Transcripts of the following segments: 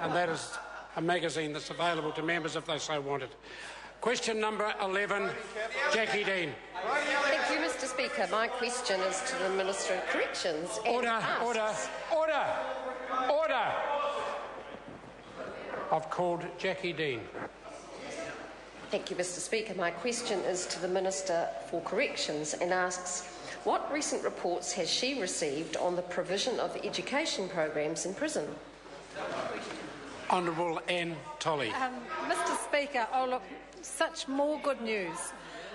and that is a magazine that's available to members if they so want it. Question number 11, Jacqui Dean. Thank you, Mr Speaker. My question is to the Minister of Corrections. and Order, asks- order, order, order. I've called Jacqui Dean. Thank you, Mr Speaker. My question is to the Minister for Corrections and asks what recent reports has she received on the provision of education programs in prison? Honourable Anne Tolley. Um, Mr Speaker, oh look, such more good news.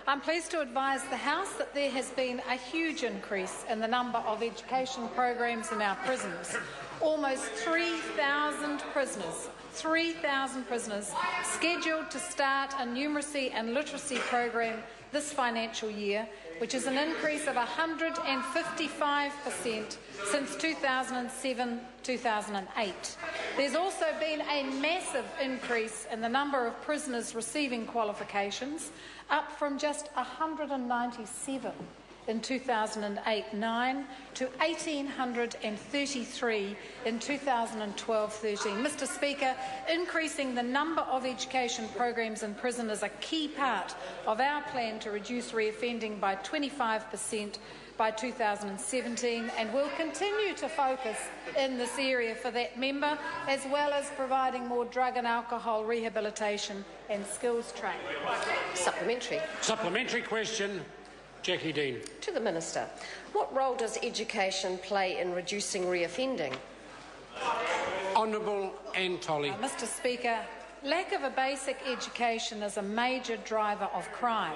I'm pleased to advise the House that there has been a huge increase in the number of education programs in our prisons. Almost 3,000 prisoners, 3,000 prisoners scheduled to start a numeracy and literacy program this financial year, which is an increase of 155% since 2007 2008. There's also been a massive increase in the number of prisoners receiving qualifications, up from just 197 in 2008 9 to 1,833 in 2012 13. Mr. Speaker, increasing the number of education programs in prison is a key part of our plan to reduce reoffending by 25% by 2017 and will continue to focus in this area for that member, as well as providing more drug and alcohol rehabilitation and skills training. Supplementary. Supplementary question, Jacqui Dean. To the Minister. What role does education play in reducing reoffending? Honourable Anne Tolley. Uh, Mr. Speaker, lack of a basic education is a major driver of crime.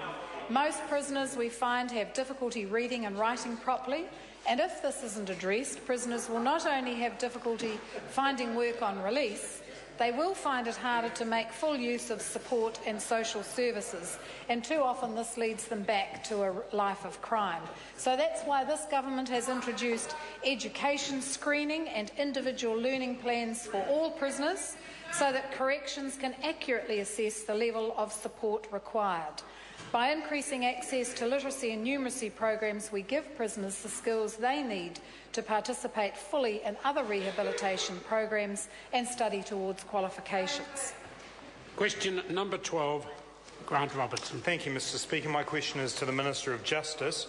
Most prisoners we find have difficulty reading and writing properly, and if this isn't addressed, prisoners will not only have difficulty finding work on release, they will find it harder to make full use of support and social services, and too often this leads them back to a life of crime. So that's why this government has introduced education screening and individual learning plans for all prisoners so that corrections can accurately assess the level of support required. By increasing access to literacy and numeracy programs, we give prisoners the skills they need to participate fully in other rehabilitation programs and study towards qualifications. Question number 12, Grant Robertson. Thank you, Mr Speaker. My question is to the Minister of Justice.